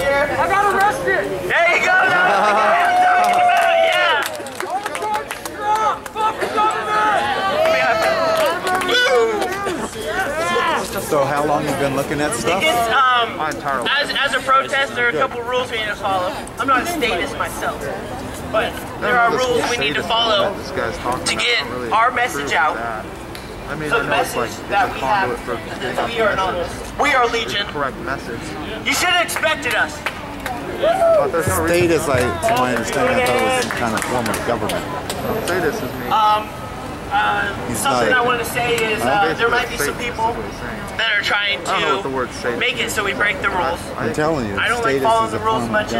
here. I got arrested. There you go. That's what I'm talking about. Yeah. Fuck the government. So how long you been looking at stuff? It's um My entire as as a protest, there are a couple rules we need to follow. I'm not a statist myself, but there are rules we need to follow This guy's talking to get our message approve out. That. I mean, So I know it's like it's that a we conduit have for is getting we are anonymous. We are Legion. correct message. You should have expected us. But there's no State reason is like, to my understanding, I thought it was some kind of form of government. to say this is me. Um, uh, something not- I wanted to say is uh, there might be some people that are trying I don't know what the to word make it so we break the rules. I'm telling you, I don't like status following is a the rules form much.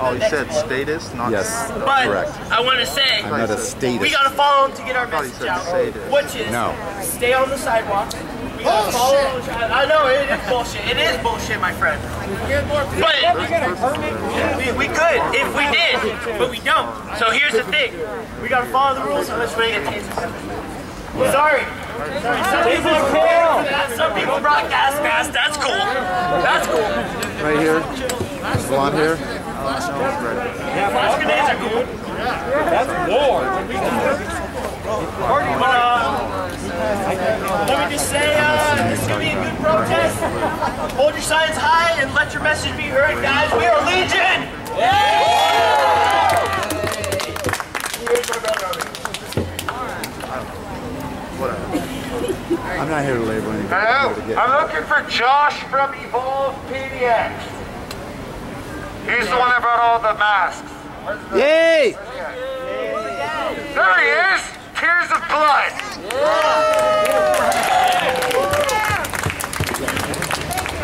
Oh, you said status, not Yes, But correct. I want to say I'm not a we gotta follow them to get our thought message out, sadist. which is No. stay on the sidewalk. We gotta follow. I know it is bullshit. It is bullshit, my friend. But we, we could if we did, but we don't. So here's the thing: we gotta follow the rules unless we get tased. Sorry. Some people are cool. Some people brought gas masks. That's cool. That's cool. Right here, this blonde here. Flash grenades are cool. That's war. But, uh, let me just say, uh, this is gonna be a good protest. Hold your signs high and let your message be heard, guys. We are Legion. I'm not here to label anybody. Hello, I'm here to get- I'm looking for Josh from Evolve PDX. He's the one that brought all the masks. Yay! There he is! Tears of blood!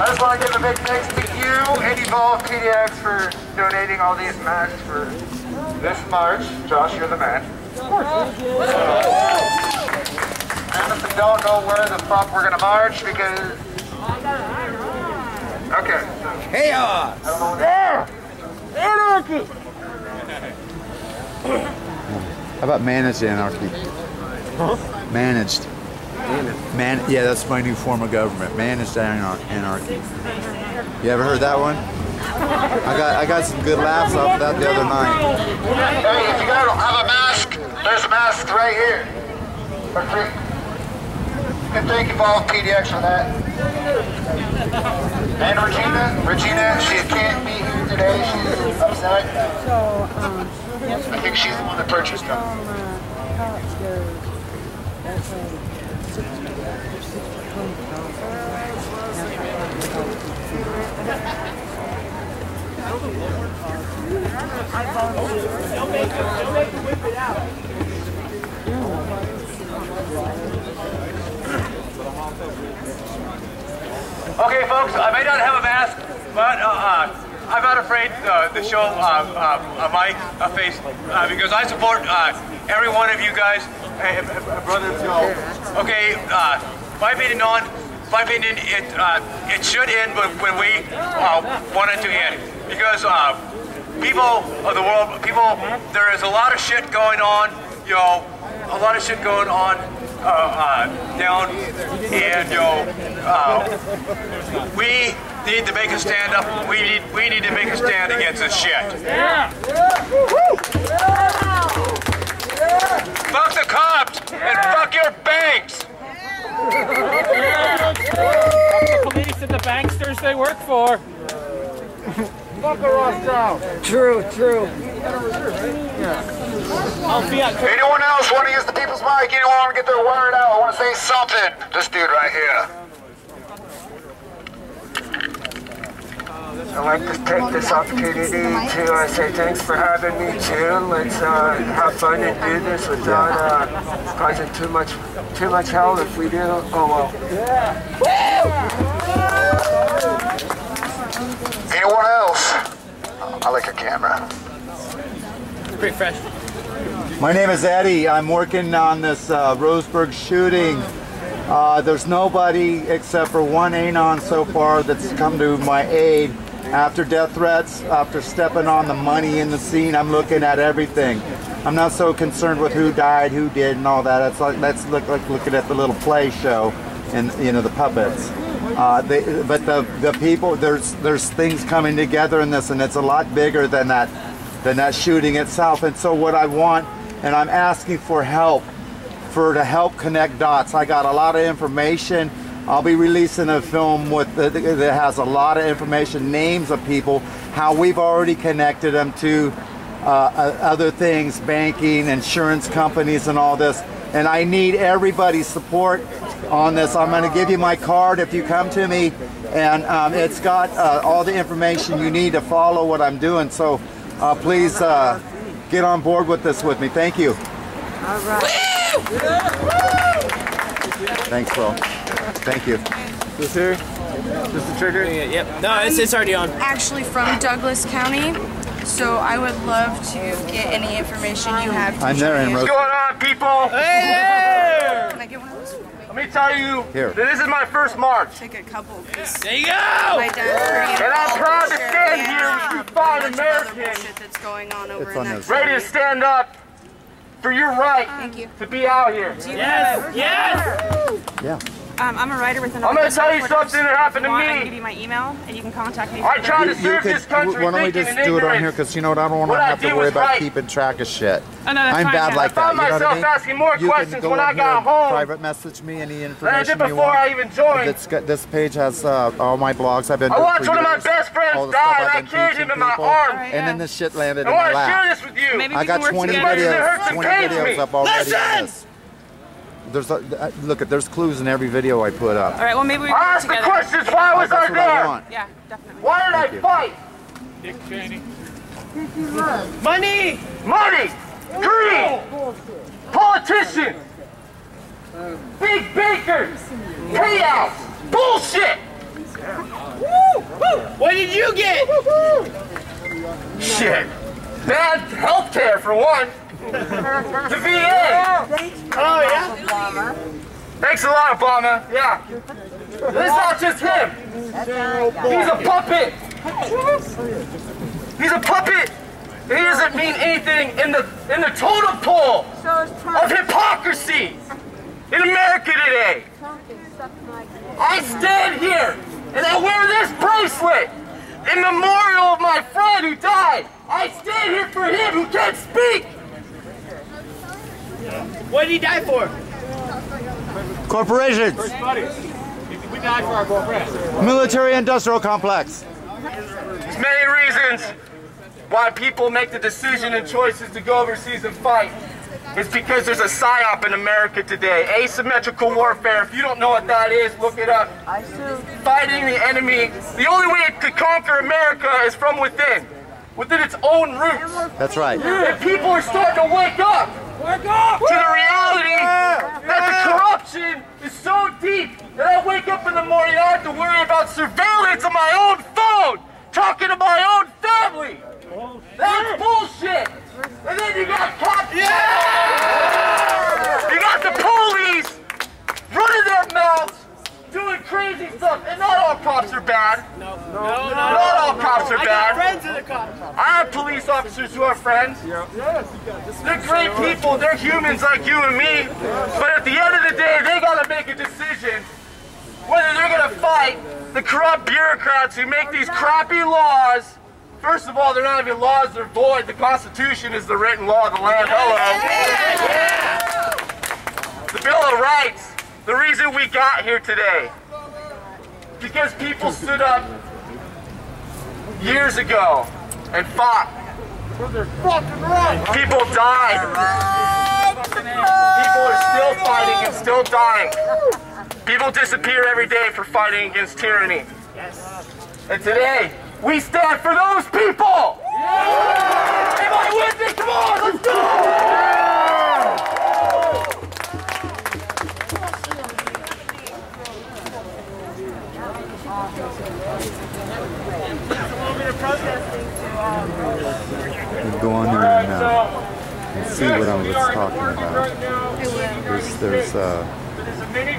I just want to give a big thanks to you and Evolve PDX for donating all these masks for this march. Josh, you're the man. I honestly don't know where the fuck we're gonna march because. Okay. Chaos! Know where. How about managed anarchy? Huh? Managed. Man, yeah, that's my new form of government. Man Managed anar- anarchy. You ever heard that one? I got I got some good laughs off of that the other night. Hey, if you guys don't have a mask, there's masks right here. For free. And thank you Evolve PDX for that. And Regina, Regina, she can't be here today. She's upset. I think she's the one that purchased them. Okay, folks, I may not have a mask, but uh, uh, I'm not afraid uh, to show uh, uh, my uh, face uh, because I support uh, every one of you guys. Hey, uh, brother Joe. Okay, uh, my opinion on, my opinion, it uh, it should end when, when we uh, want it to end because uh, people of the world, people, there is a lot of shit going on, you know, a lot of shit going on uh, uh, down, and you know, uh, we need to make a stand up. We need we need to make a stand against this shit. Yeah. Fuck the cops and fuck your banks. The police and the banksters they work for. fuck the I'll be at Anyone else want to use the people's mic? Anyone want to get their word out? I want to say something. This dude right here. I'd like to take this opportunity to uh, say thanks for having me too. Let's uh, have fun and do this without uh, causing too much too much hell. If we do, oh well. Anyone else? I like a camera. Pretty fresh. My name is Eddie. I'm working on this uh, Roseburg shooting. Uh, there's nobody except for one Anon so far that's come to my aid. After death threats, after stepping on the money in the scene, I'm looking at everything. I'm not so concerned with who died, who did, and all that. It's like let's look like looking at the little play show and you know the puppets. Uh, they, but the the people there's there's things coming together in this, and it's a lot bigger than that than that shooting itself. And so what I want, and I'm asking for help for to help connect dots. I got a lot of information. I'll be releasing a film with that has a lot of information, names of people, how we've already connected them to uh, other things, banking, insurance companies, and all this. And I need everybody's support on this. I'm going to give you my card if you come to me, and um, it's got uh, all the information you need to follow what I'm doing. So uh, please uh, get on board with this with me. Thank you. All right. Thanks, Will. Thank you. This here? Just the trigger? Yep. No, it's, it's already on. Actually from Douglas County, so I would love to get any information you have to I'm there in share. Rose. What's going on, people? Can I get one of those? Let me tell you, Here. this is my first march. Take a couple. 'cause There you go! My dad's And I'm proud to stand it. here with you A fine bunch Americans. that's going on over It's in on that. Ready to stand up for your right Thank you. to be out here. Yes! Yes! Yeah. Um, I'm a writer with an I'm gonna tell you something that happened to me. I can give you my email, and you can contact me. I tried to You serve could, this country why don't we just do it on here? Because you know what? I don't want to have to worry about right. keeping track of shit. Oh, no, I'm fine, bad yeah. like I found that. You know what I myself mean? asking more you questions can go when I got here home. Private message me any Than I information did you before want. I even joined. This, this page has uh, all my blogs I've been I doing watched one of my best friends die, and I've I been carried him in my arms. And then this shit landed I in my want to share lap. this with you. I got 20 together. It hurts videos, 20 videos up already Listen! On this. There's a, uh, look at there's clues in every video I put up. All right, well, maybe we I can work asked the together. questions. Why was That's I what I there? want. Yeah, definitely. Why did Thank I you. fight? Dick Cheney. Money! Money, greed, politicians, big bakers, payouts, bullshit. What did you get? Shit. Bad health care for one. the VA. Thanks a lot, Obama. Yeah. It's not just him. He's a puppet. He's a puppet. He doesn't mean anything in the in the totem pole of hypocrisy in America today. I stand here and I wear this bracelet in memorial of my friend who died. I stand here for him who can't speak. What did he die for? Corporations, We died for our girlfriend. military industrial complex. There's many reasons why people make the decision and choices to go overseas and fight. It's because there's a psyop in America today. Asymmetrical warfare. If you don't know what that is, look it up. Fighting the enemy. The only way it could conquer America is from within, within its own roots. That's right. And people are starting to wake up. Wake up to the that the corruption is so deep that I wake up in the morning and I have to worry about surveillance on my own phone, talking to my own family. That's bullshit. And then you got cops. Yeah. You got the police running their mouths, doing crazy stuff. And not all cops are bad. No, no, no, Not all cops are bad. I got bad. friends in the cops. I have police officers who are friends. Yeah, They're great people. They're humans like you and me. But at the end of the day, they got to make a decision whether they're going to fight the corrupt bureaucrats who make these crappy laws. First of all, they're not even laws, they're void. The Constitution is the written law of the land. Hello. The Bill of Rights, the reason we got here today. Because people stood up years ago and fought. People died. People are still fighting and still dying. People disappear every day for fighting against tyranny. And today, we stand for those people! Everybody with me? Come on, let's go! You go on there and, uh, and see what I was talking about. There's, there's uh,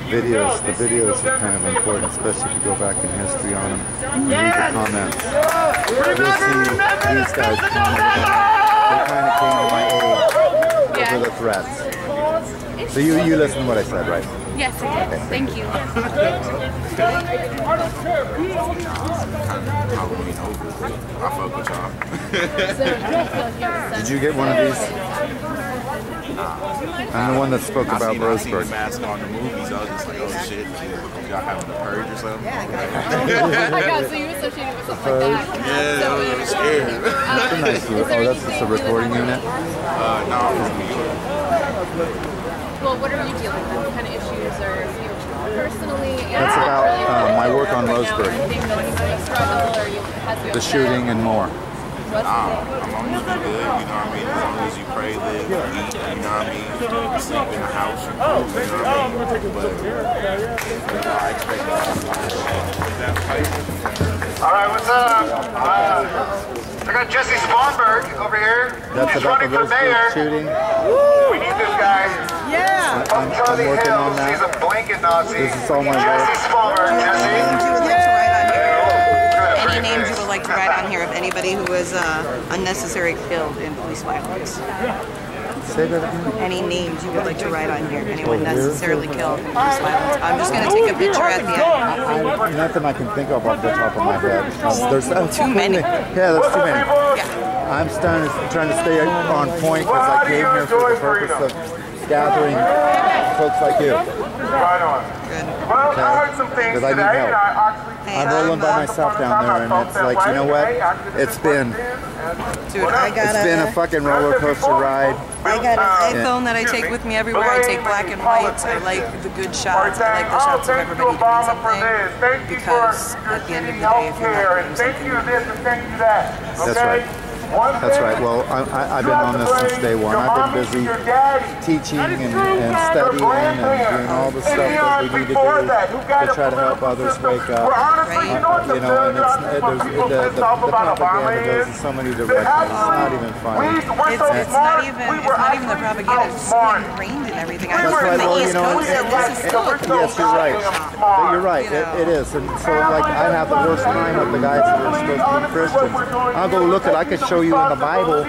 videos. The videos are kind of important, especially if you go back in history on them. And read the comments. You'll see these guys. They kind of came to my aid over the threats. So you, you listen to what I said, right? Yes, I did. Thank you. I fuck with y'all. Did you get one of these? I'm the one that spoke I about seen, I seen Roseburg. mask on the movies. I was just like, oh shit, y'all having a purge or something? Oh my god, so you associated with something like that. Yeah, I was, I was scared. That's a nice little- oh, that's just a recording unit. Uh, no, I was in New York. Well, what are you dealing with? What kind of issues are personally? That's about uh, my work on Roseburg. Anything that's a struggle or you has you The shooting and more. Nah, I'm always been good, you know what I mean? As long as you pray, live, eat, you know what I mean? Sleep in the house, you know what I mean? But, you know, I expect All right, what's up? Uh, I got Jesse Swanberg over here. That's He's about the running for Roseburg mayor. shooting. We need this guy. I'm, From I'm Charlie working on Hills. He's a that. blanket Nazi. This is all my Jesse work. Swanberg. Jesse. you would like to write on here? Good, Any names you would like to write on here of anybody who was uh, unnecessary killed in police violence? Say that again. Any names you would like to write on here? Anyone necessarily killed in police violence? I'm just going to take a picture at the end. I, nothing I can think of off the top of my head. Um, there's uh, Too many. Yeah, there's too many. Yeah. I'm trying to, trying to stay on point because I came here for the purpose of gathering folks like you. Right on. Good. Well, I heard some things Because I need today, help. and I actually. Hey, I'm rolling by myself down there, and it's like, you know what? It's been Dude, I got it's been a a, fucking roller coaster ride. I got an iPhone that I take with me everywhere. I take black and white. I like the good shots. I like the shots of everybody doing something. Because at the end of the day, if you're not doing Thank you something, this and thank you that. That's right. One That's right. Well, I, I, I've been on this since day one. I've been busy teaching and, and studying and doing all the stuff that we need to do to try to help others wake up. you know Uh, you know, and it's, it, there's, of the, the, the, propaganda Obama goes in is so many directions. It's not even funny. we're it's, it's not even it's not even the propaganda. It's so outsmart. ingrained in everything. I That's come right. the Well, you East know, Coast, it- and this is still Yes, you're right. But you're right. It, it is. And so, like, I have the worst time with the guys that are supposed to be Christians. I'll go look at. I could show you in the Bible.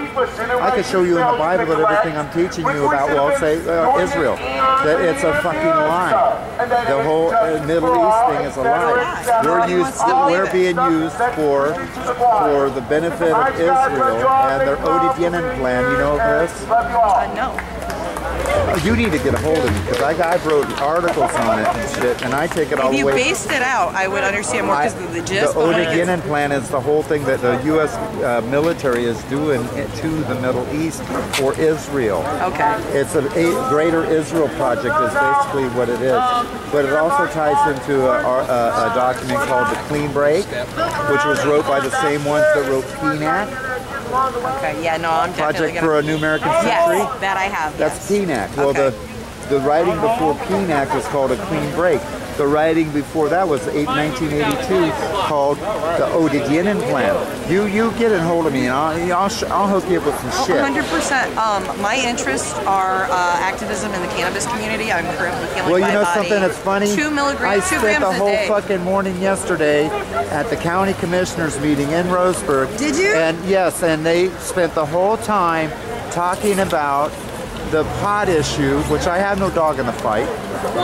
I could show you in the Bible that everything I'm teaching you about, well, say uh, Israel, that it's a fucking lie. The whole uh, Middle East thing is a lie. We're used. We're being used for for the benefit of Israel and their Odin plan. You know this? Uh. You need to get a hold of me because I, I wrote articles on it and shit, and I take it all If the you way. based it out, I would understand more because the, the gist the. Odin plan is the whole thing that the U.S. Uh, military is doing to the Middle East for Israel. Okay. It's a, a greater Israel project is basically what it is. But it also ties into a, a, a document called the Clean Break, which was wrote by the same ones that wrote PNAC, Okay, yeah, no, I'm Project for a New American Century. Yes, that I have. That's yes. PNAC. Well, Okay. the the writing before PNAC was called a clean break. The writing before that was eight- 1982 called the Oded Yinon Plan. You you get in hold of me and I'll I'll, sh- I'll hook you up with some shit. 100%. Um, my interests are uh, activism in the cannabis community. I'm currently healing Well, you know body. something that's funny? Two I milligrams, two spent the whole fucking morning yesterday at the county commissioners meeting in Roseburg. Did you? And yes, and they spent the whole time talking about the pot issue, which I have no dog in the fight.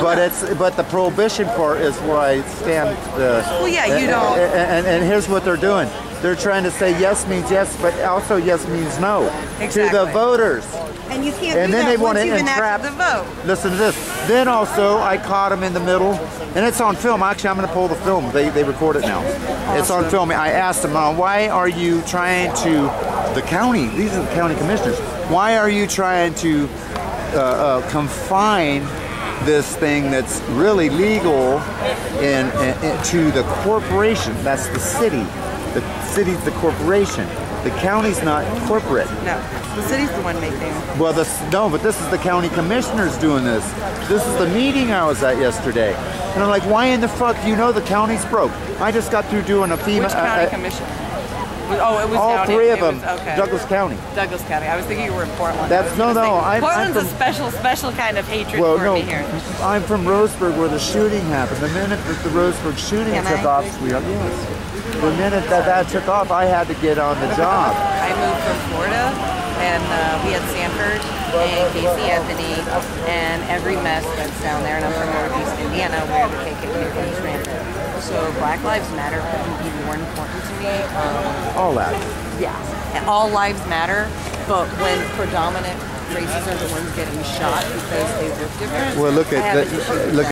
But it's but the prohibition part is where I stand. Uh, Well, yeah, you and- don't- And, and, and here's what they're doing. They're trying to say yes means yes, but also yes means no to the voters. And you can't And then they want to entrap. the vote. Listen to this. Then also, I caught him in the middle, and it's on film. Actually, I'm going to pull the film. They, they record it now. It's on film. I asked him, uh, why are you trying to, the county, these are the county commissioners, why are you trying to uh, uh, confine this thing that's really legal in, in, in- to the corporation? That's the city. The city's the corporation. The county's not corporate. No, the city's the one making. Well, this no, but this is the county commissioners doing this. This is the meeting I was at yesterday, and I'm like, why in the fuck? You know the county's broke. I just got through doing a FEMA. Which county uh, uh, commission? Oh, it was all three of them, was- okay. Douglas County. Douglas County. I was thinking you were in Portland. That's- no, no, I'm- I'm Portland's from- a special, special kind of hatred Well, for no, me here. I'm from Roseburg, where the shooting happened. The minute that the Roseburg shooting Can took I? off, sweetheart, yes. The minute that that took off, I had to get on the job. I moved from Florida and uh, we had Sanford and Casey Anthony and every mess that's down there. And I'm from Northeast Indiana where the KKK was rampant. So Black Lives Matter couldn't be more important to me. Um, All that. yeah, and all lives matter, but when predominant races are the ones getting shot because they look different, Well, look at the, look that.